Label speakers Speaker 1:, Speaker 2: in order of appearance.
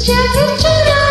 Speaker 1: 这次真的